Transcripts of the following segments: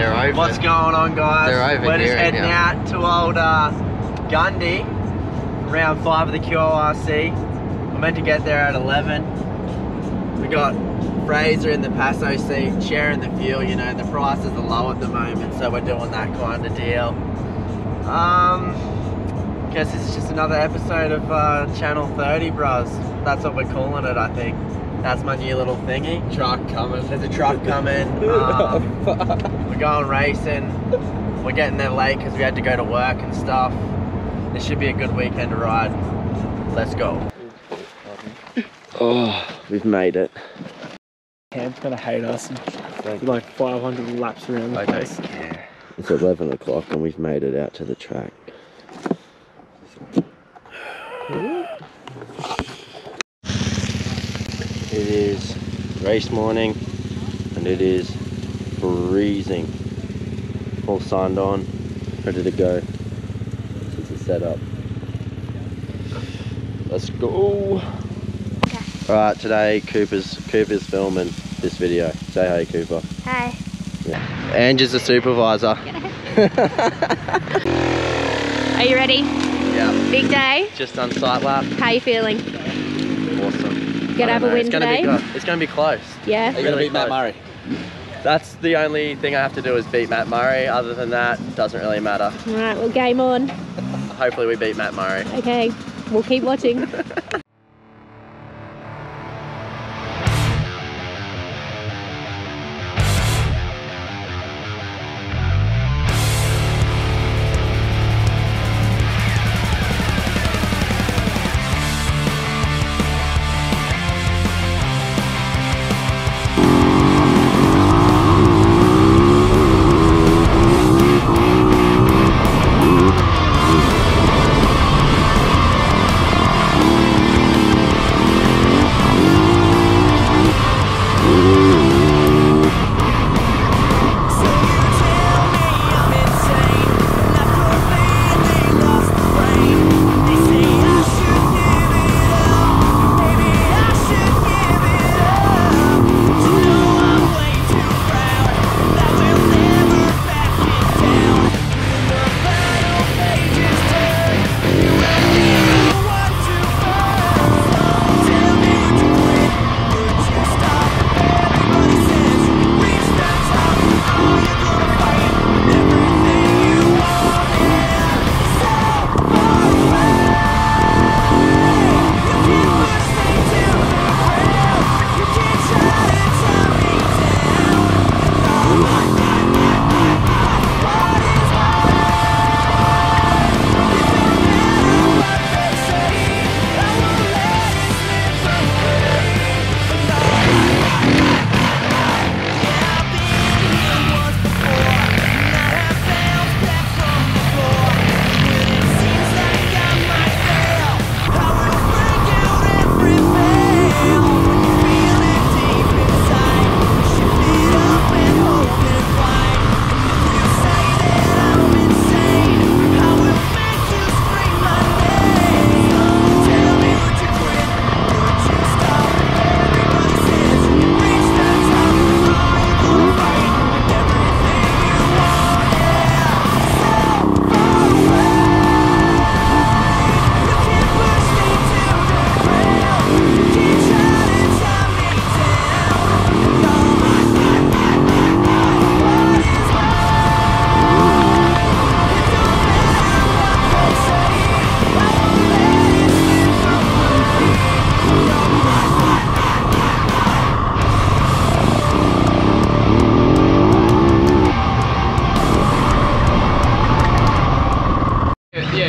They're over. What's going on, guys? They're over We're just heading now. out to old uh, Gundy, round five of the QRC. We're meant to get there at 11. We got Fraser in the Paso seat, sharing the fuel. You know, the prices are low at the moment, so we're doing that kind of deal. Um, guess it's just another episode of uh, Channel 30, bros. That's what we're calling it, I think. That's my new little thingy. truck coming. There's a truck coming. Um, we're going racing. We're getting there late because we had to go to work and stuff. This should be a good weekend to ride. Let's go. Oh, we've made it. Cam's gonna hate us. Like 500 laps around the place. care. It's 11 o'clock and we've made it out to the track. It is race morning and it is freezing. All signed on, ready to go. This is set up. Let's go. Okay. Alright, today Cooper's Cooper's filming this video. Say hi Cooper. Hi. Ange is the supervisor. Are you ready? yeah. Big day. Just done sight lap. How you feeling? Awesome. Gonna have don't a win it's gonna today? Be, it's gonna be close. Yeah. Are you gonna Really beat Matt. Murray? That's the only thing I have to do is beat Matt Murray. Other than that, doesn't really matter. All right. Well, game on. Hopefully we beat Matt Murray. Okay. We'll keep watching.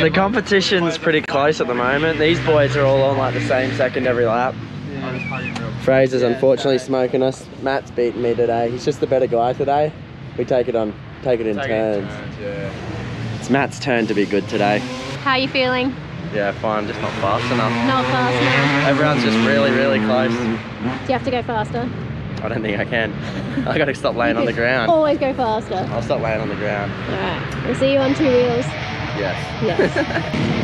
The competition's pretty close at the moment. These boys are all on like the same second every lap. Fraser's unfortunately smoking us. Matt's beaten me today. He's just the better guy today. We take it on, take it in turns. It's Matt's turn to be good today. How are you feeling? Yeah, fine, just not fast enough. Not fast enough. Everyone's just really, really close. Do you have to go faster? I don't think I can. I gotta stop laying on the ground. Always go faster. I'll stop laying on the ground. All right. We'll see you on two wheels. Yes. Yes.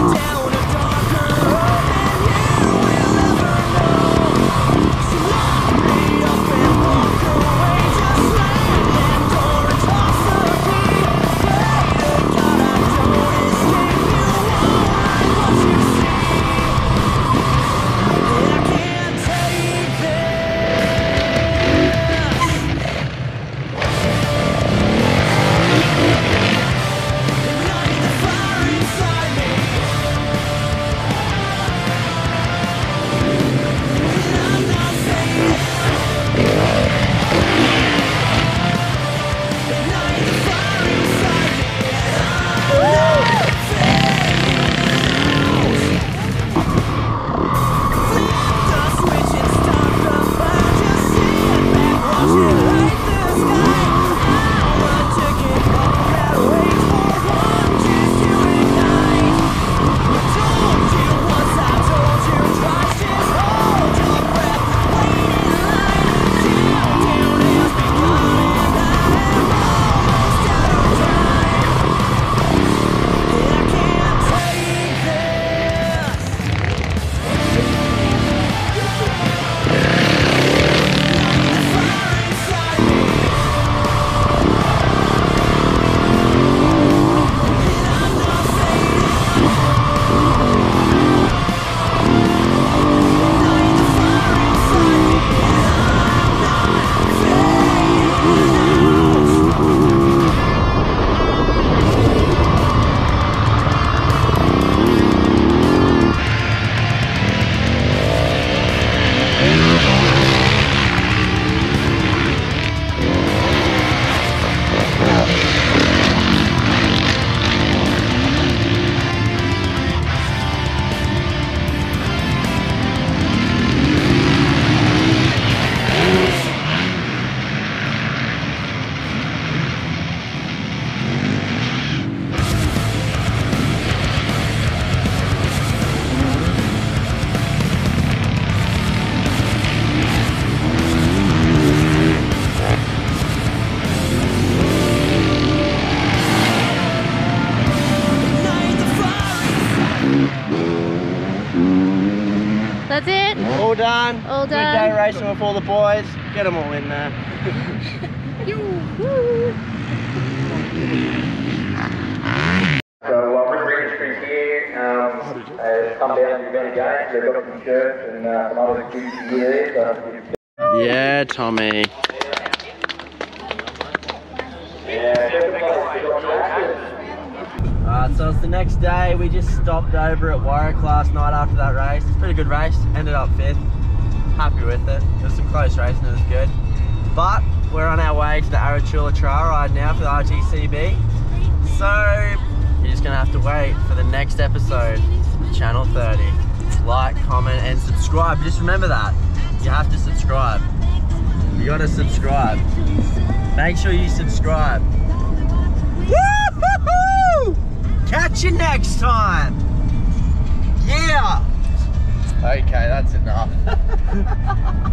Down. All done. All done. Good day racing with all the boys. Get them all in there. So uh, Rick Registry here um, has come down to the event again. They've got some shirts and uh, some other goodies here. So Yeah, Tommy. Alright, so it's the next day. We just stopped over at Warwick last night after that race. It's a pretty good race. Ended up fifth. Happy with it. It was some close racing. It was good. But we're on our way to the Arachula Trail ride now for the RTCB. So you're just gonna have to wait for the next episode, Channel 30. Like, comment, and subscribe. Just remember that. You have to subscribe. You gotta subscribe. Make sure you subscribe. Woo-hoo-hoo! Catch you next time. Yeah. Okay, that's enough.